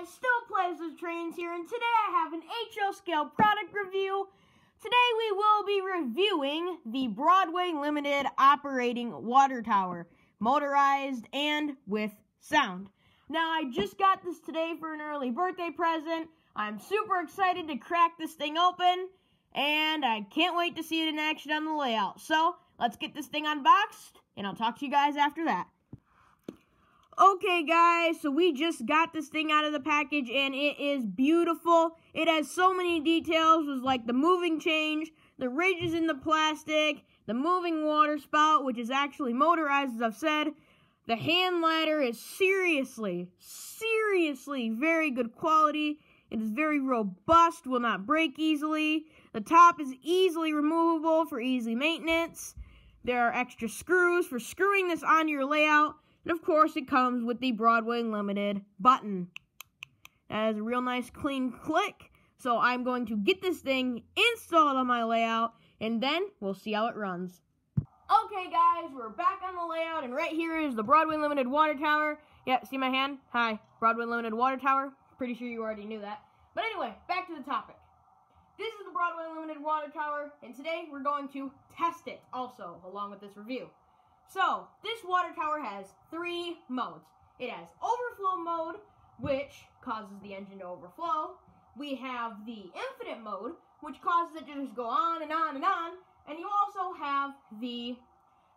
guys, still plays with trains here, and today I have an HO scale product review. Today we will be reviewing the Broadway Limited operating water tower, motorized and with sound. Now I just got this today for an early birthday present. I'm super excited to crack this thing open, and I can't wait to see it in action on the layout. So let's get this thing unboxed, and I'll talk to you guys after that. Okay, guys, so we just got this thing out of the package, and it is beautiful. It has so many details, was like the moving change, the ridges in the plastic, the moving water spout, which is actually motorized, as I've said. The hand ladder is seriously, seriously very good quality. It is very robust, will not break easily. The top is easily removable for easy maintenance. There are extra screws for screwing this onto your layout. And of course, it comes with the Broadway Limited button. That has a real nice clean click. So I'm going to get this thing installed on my layout, and then we'll see how it runs. Okay, guys, we're back on the layout, and right here is the Broadway Limited water tower. Yeah, see my hand? Hi, Broadway Limited water tower. Pretty sure you already knew that. But anyway, back to the topic. This is the Broadway Limited water tower, and today we're going to test it also, along with this review. So, this water tower has three modes. It has overflow mode, which causes the engine to overflow. We have the infinite mode, which causes it to just go on and on and on. And you also have the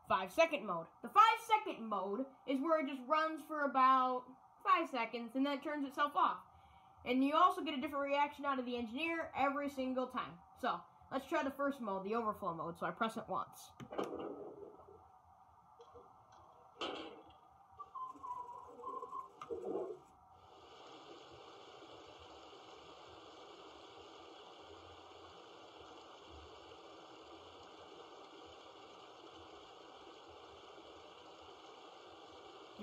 five second mode. The five second mode is where it just runs for about five seconds and then it turns itself off. And you also get a different reaction out of the engineer every single time. So, let's try the first mode, the overflow mode. So I press it once.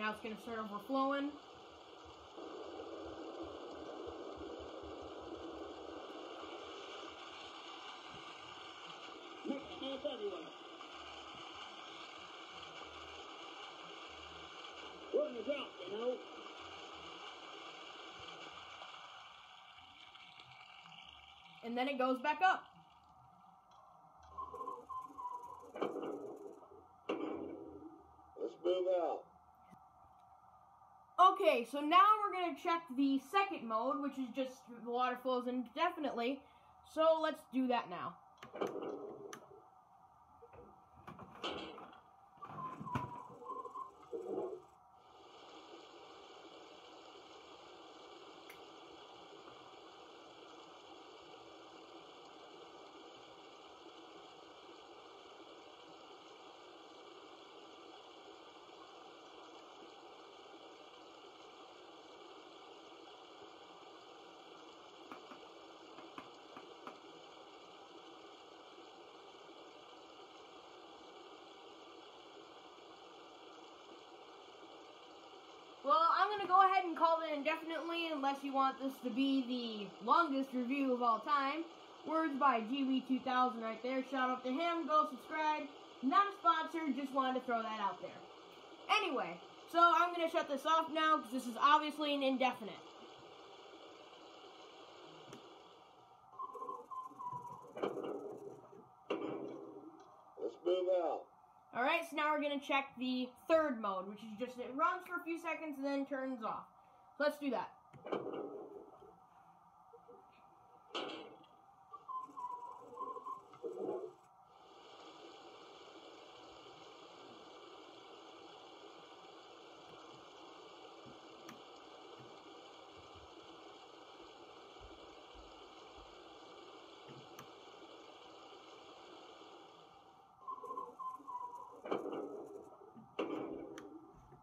Now it's going to start overflowing. We're in the drought, you know. And then it goes back up. Let's move out. Okay, so now we're going to check the second mode, which is just the water flows indefinitely. So let's do that now. Well, I'm going to go ahead and call it indefinitely unless you want this to be the longest review of all time. Words by GW2000 right there. Shout out to him. Go subscribe. Not a sponsor, just wanted to throw that out there. Anyway, so I'm going to shut this off now because this is obviously an indefinite. Let's move out. Alright, so now we're going to check the third mode, which is just it runs for a few seconds and then turns off. So let's do that.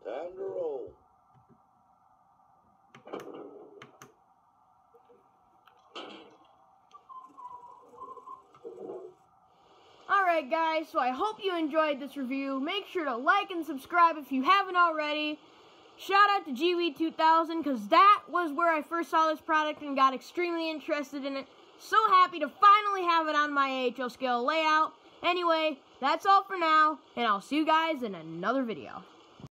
Time to roll. Alright guys, so I hope you enjoyed this review. Make sure to like and subscribe if you haven't already. Shout out to GW2000 because that was where I first saw this product and got extremely interested in it. So happy to finally have it on my HO scale layout. Anyway, that's all for now, and I'll see you guys in another video.